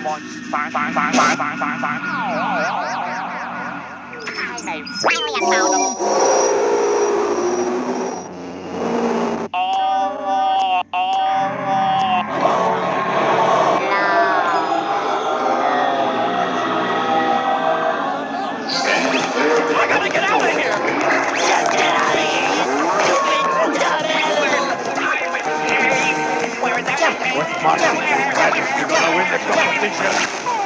Fine, fine, fine, fine, fine, fine, fine. I finally had found him. Oh, oh, oh. I gotta get out of here! Martin? You're gonna win the competition.